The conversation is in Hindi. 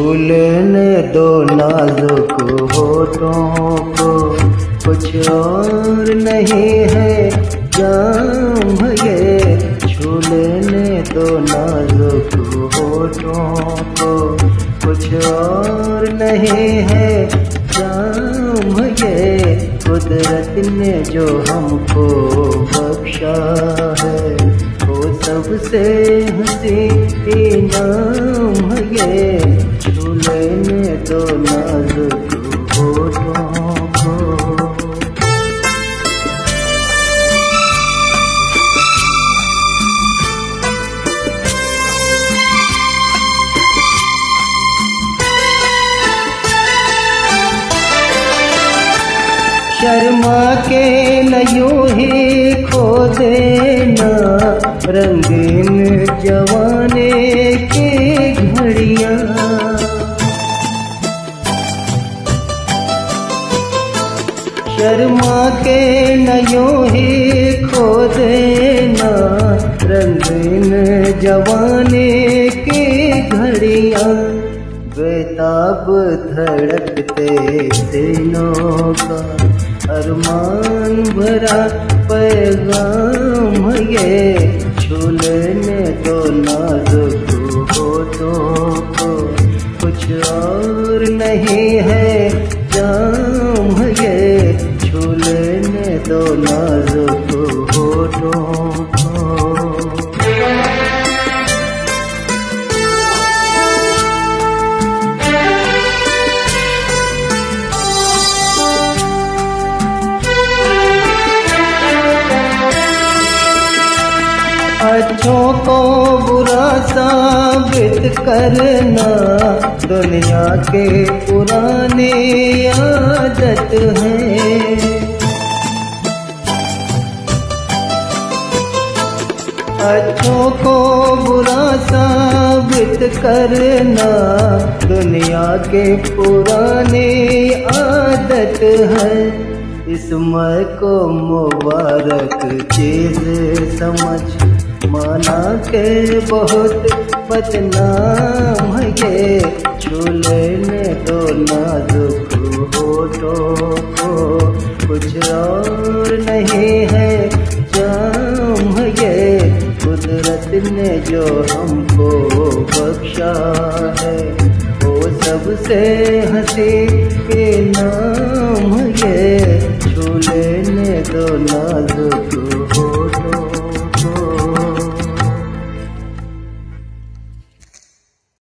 छू लेने दो नाजुक होठों को। कुछ और नहीं है जाम ये। छू लेने दो नाजुक होठों को। कुछ और नहीं है जाम ये। कुदरत ने जो हमको बख्शा है। सबसे हँसी इनाम ये छू लेने दो शर्मा के नयो ही खो देना। रंगीन जवाने की घड़िया। शर्मा के नयो ही खो देना रंगीन जवाने की घड़िया। बेताब धड़कते दिनों का अरमान भरा पैगाम ये छूलने दो नाजुक तो को। कुछ और नहीं है जाम ये छूलने दो नाजुक अच्छों को बुरा साबित करना, दुनिया के पुरानी आदत है। अच्छों को बुरा साबित करना, दुनिया के पुराने आदत है। इस इसमय को मुबारक चीज़ समझ माना के बहुत बदनाम है ये। छूले ने दो नाजुक तो को कुछ और नहीं है, जाम है ये। कुदरत ने जो हमको बख्शा है, वो सबसे हँसी के नाम ये। छू लेने दो नाजुक